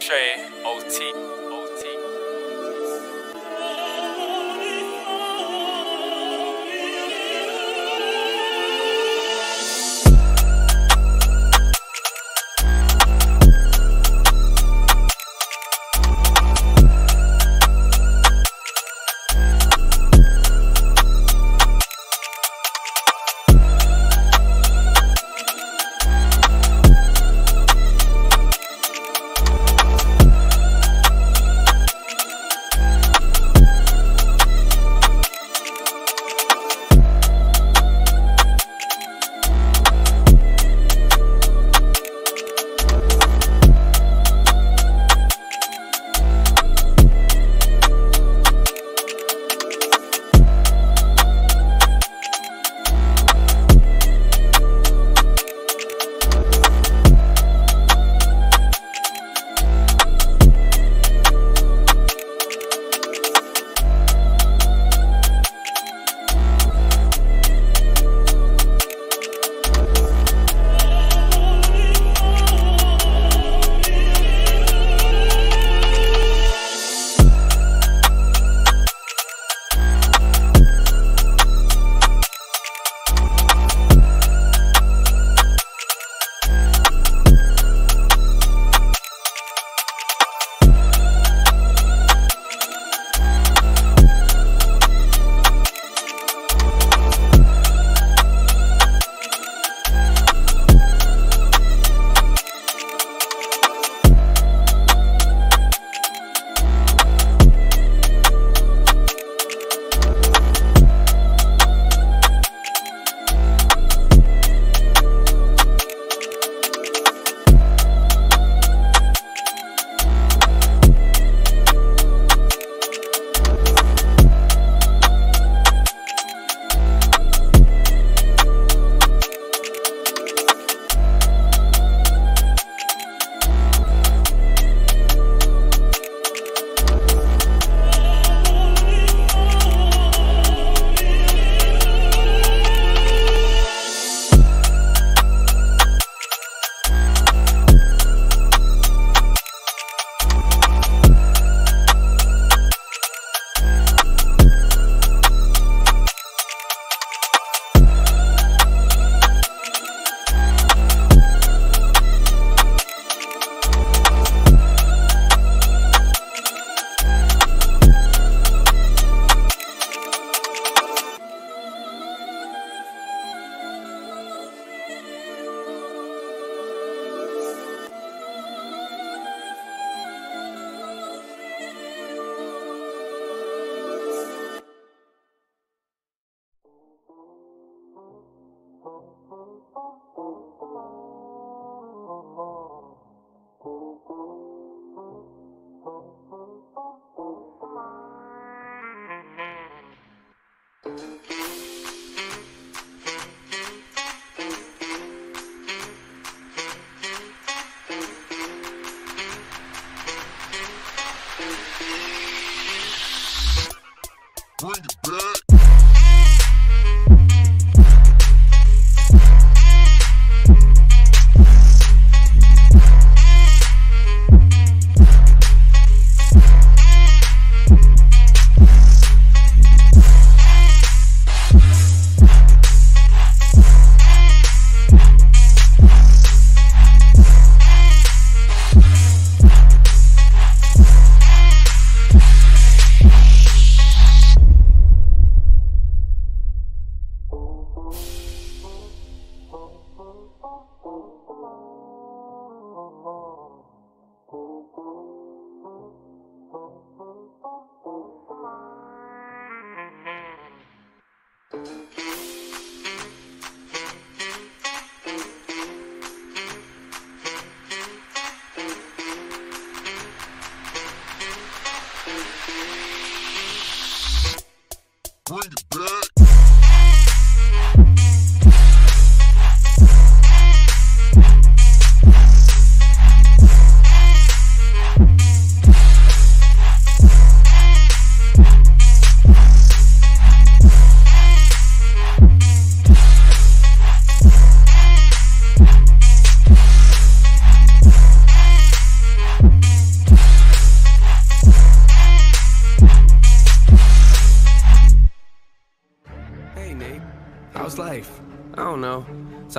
Trey, OT,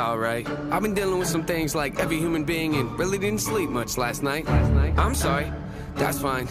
I've been dealing with some things like every human being and really didn't sleep much last night. Last night? I'm sorry. That's fine.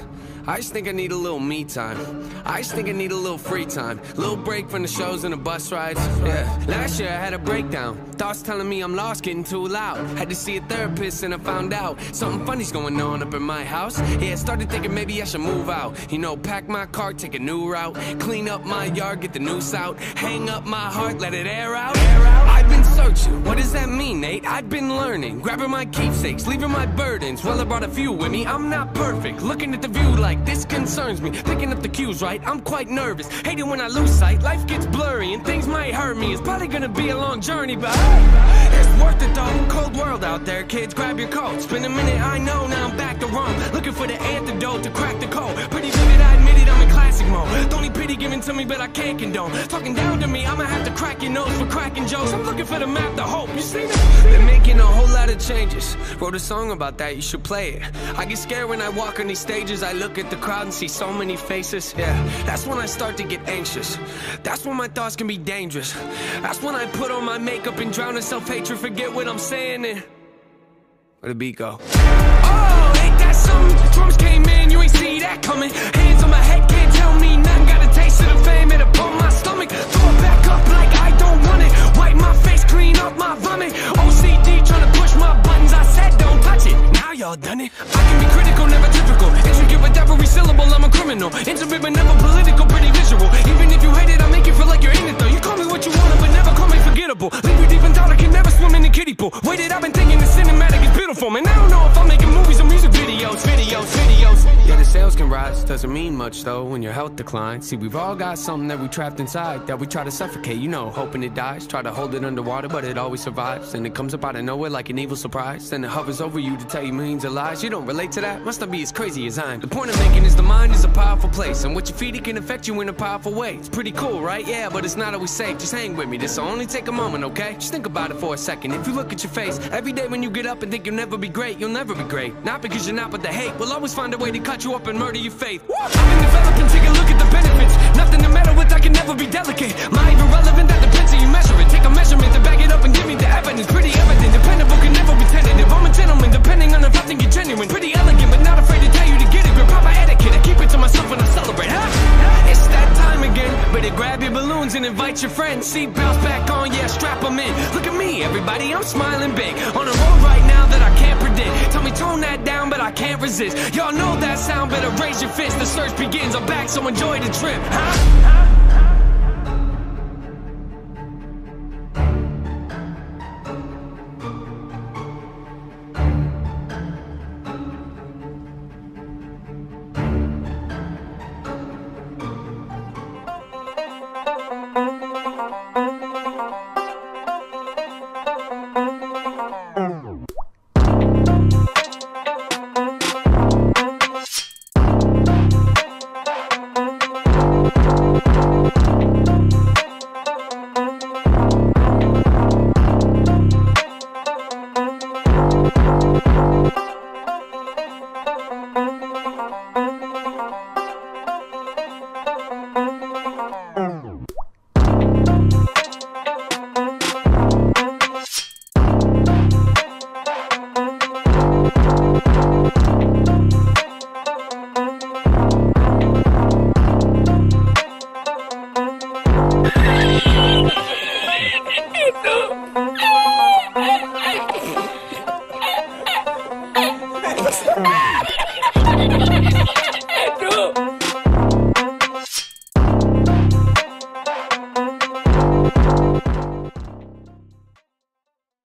I just think I need a little me time. I just think I need a little free time. Little break from the shows and the bus rides. Yeah. Last year I had a breakdown. Thoughts telling me I'm lost, getting too loud. Had to see a therapist and I found out something funny's going on up in my house. Yeah, started thinking maybe I should move out. You know, pack my car, take a new route. Clean up my yard, get the noose out. Hang up my heart, let it air out. Air out. I've been searching. What does that mean, Nate? I've been learning. Grabbing my keepsakes, leaving my burdens. Well, I brought a few with me. I'm not perfect. Looking at the view like this concerns me. Picking up the cues right. I'm quite nervous. Hate it when I lose sight. Life gets blurry and things might hurt me. It's probably gonna be a long journey, but it's worth it though. Cold world out there, kids. Grab your coats. Been a minute, I know. Now I'm back to Rome. Looking for the antidote to crack the code. Pretty vivid, I admit it. I'm classic. Don't need pity given to me, but I can't condone. Talking down to me, I'ma have to crack your nose for cracking jokes. I'm looking for the map, the hope. You see that? Been making a whole lot of changes. Wrote a song about that, you should play it. I get scared when I walk on these stages. I look at the crowd and see so many faces. Yeah, that's when I start to get anxious. That's when my thoughts can be dangerous. That's when I put on my makeup and drown in self hatred. Forget what I'm saying and. Where the beat go? Oh, ain't that something? Drums came in, you ain't see that coming. Hands on my head, can't tell me nothing. Got a taste of the fame, it'll pump my stomach. Throw it back up like I don't want it. Wipe my face, clean up my vomit. OCD trying to push my buttons. I said don't touch it. Now y'all done it. I can be critical, never typical. Much though when your health declines. See, we've all got something that we trapped inside that we try to suffocate, you know, hoping it dies. Try to hold it underwater, but it always survives. And it comes up out of nowhere like an evil surprise. Then it hovers over you to tell you millions of lies. You don't relate to that? Must not be as crazy as I'm. The point I'm making is the mind is a powerful place, and what you feed it can affect you in a powerful way. It's pretty cool, right? Yeah, but it's not always safe. Just hang with me. This'll only take a moment, okay? Just think about it for a second. If you look at your face every day when you get up and think you'll never be great, you'll never be great. Not because you're not, but the hate will always find a way to cut you up and murder your faith. I've been developing, take a look at the benefits. Nothing to meddle with, I can never be delicate. My even relevant, that depends how you measure it. Take a measurement to back it up and give me the evidence. Pretty evident, dependable, can never be tentative. I'm a gentleman, depending on if I think you're genuine. Pretty elegant, but not afraid to tell you to get it. Grip proper etiquette, I keep it to myself when I celebrate. Huh? It's that time again. Better grab your balloons and invite your friends. Seat belts back on, yeah, strap them in. Look at me, everybody, I'm smiling big. I can't resist. Y'all know that sound, better raise your fist. The search begins, I'm back, so enjoy the trip. Huh?